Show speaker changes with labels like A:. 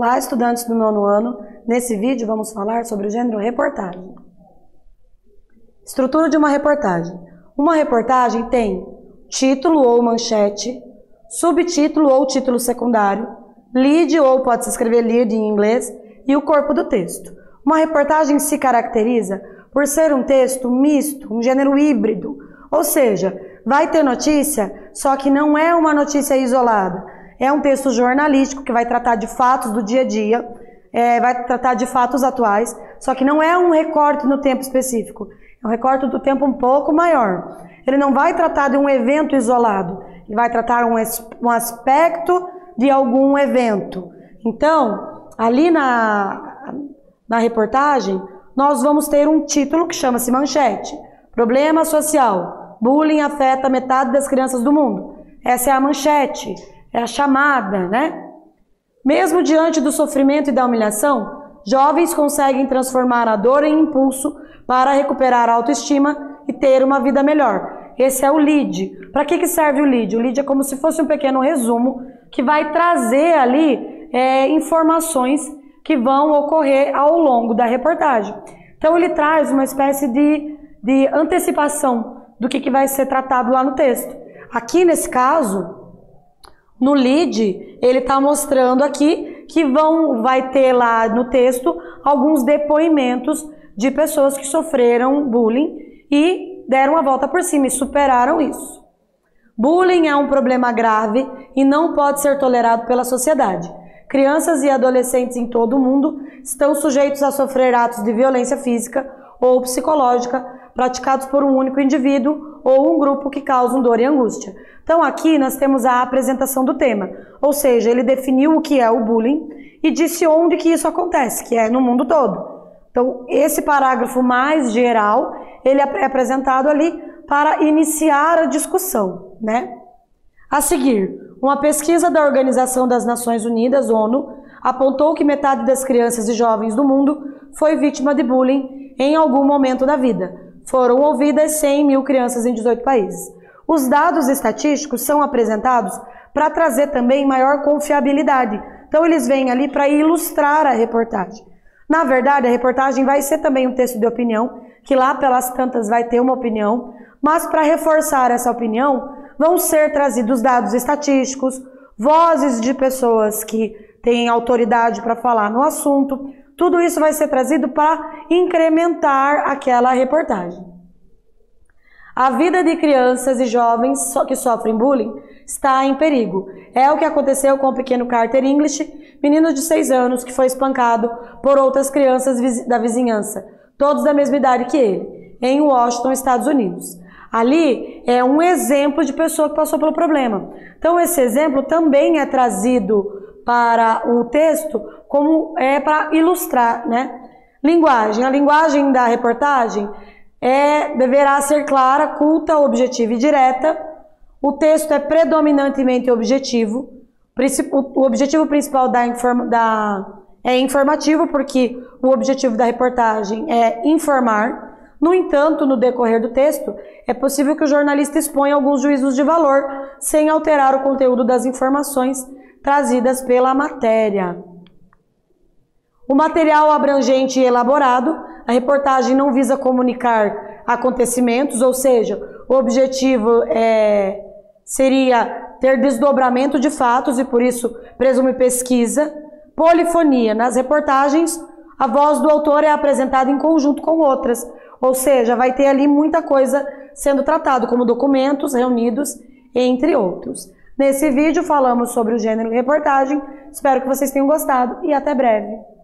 A: Olá, estudantes do nono ano. Nesse vídeo vamos falar sobre o gênero reportagem. Estrutura de uma reportagem. Uma reportagem tem título ou manchete, subtítulo ou título secundário, lead ou pode-se escrever lead em inglês e o corpo do texto. Uma reportagem se caracteriza por ser um texto misto, um gênero híbrido, ou seja, vai ter notícia, só que não é uma notícia isolada é um texto jornalístico que vai tratar de fatos do dia a dia, é, vai tratar de fatos atuais, só que não é um recorte no tempo específico, é um recorte do tempo um pouco maior. Ele não vai tratar de um evento isolado, ele vai tratar um, um aspecto de algum evento. Então, ali na, na reportagem, nós vamos ter um título que chama-se manchete: Problema social. Bullying afeta metade das crianças do mundo. Essa é a manchete é a chamada, né? Mesmo diante do sofrimento e da humilhação, jovens conseguem transformar a dor em impulso para recuperar a autoestima e ter uma vida melhor. Esse é o lead. Para que, que serve o lead? O lead é como se fosse um pequeno resumo que vai trazer ali é, informações que vão ocorrer ao longo da reportagem. Então ele traz uma espécie de, de antecipação do que, que vai ser tratado lá no texto. Aqui nesse caso, no lead, ele está mostrando aqui que vão, vai ter lá no texto alguns depoimentos de pessoas que sofreram bullying e deram a volta por cima e superaram isso. Bullying é um problema grave e não pode ser tolerado pela sociedade. Crianças e adolescentes em todo o mundo estão sujeitos a sofrer atos de violência física ou psicológica praticados por um único indivíduo ou um grupo que causam dor e angústia. Então aqui nós temos a apresentação do tema, ou seja, ele definiu o que é o bullying e disse onde que isso acontece, que é no mundo todo. Então esse parágrafo mais geral, ele é apresentado ali para iniciar a discussão, né? A seguir, uma pesquisa da Organização das Nações Unidas, ONU, apontou que metade das crianças e jovens do mundo foi vítima de bullying em algum momento da vida. Foram ouvidas 100 mil crianças em 18 países. Os dados estatísticos são apresentados para trazer também maior confiabilidade. Então, eles vêm ali para ilustrar a reportagem. Na verdade, a reportagem vai ser também um texto de opinião, que lá pelas tantas vai ter uma opinião, mas para reforçar essa opinião, vão ser trazidos dados estatísticos, vozes de pessoas que têm autoridade para falar no assunto, tudo isso vai ser trazido para incrementar aquela reportagem. A vida de crianças e jovens que sofrem bullying está em perigo. É o que aconteceu com o pequeno Carter English, menino de 6 anos que foi espancado por outras crianças da vizinhança, todos da mesma idade que ele, em Washington, Estados Unidos. Ali é um exemplo de pessoa que passou pelo problema. Então, esse exemplo também é trazido para o texto como é para ilustrar, né? Linguagem. A linguagem da reportagem é deverá ser clara, culta, objetiva e direta. O texto é predominantemente objetivo. O objetivo principal da, da é informativo, porque o objetivo da reportagem é informar. No entanto, no decorrer do texto, é possível que o jornalista exponha alguns juízos de valor sem alterar o conteúdo das informações trazidas pela matéria. O material abrangente e elaborado, a reportagem não visa comunicar acontecimentos, ou seja, o objetivo é, seria ter desdobramento de fatos e por isso presume pesquisa. Polifonia, nas reportagens, a voz do autor é apresentada em conjunto com outras, ou seja, vai ter ali muita coisa sendo tratado, como documentos reunidos, entre outros. Nesse vídeo falamos sobre o gênero reportagem. Espero que vocês tenham gostado e até breve.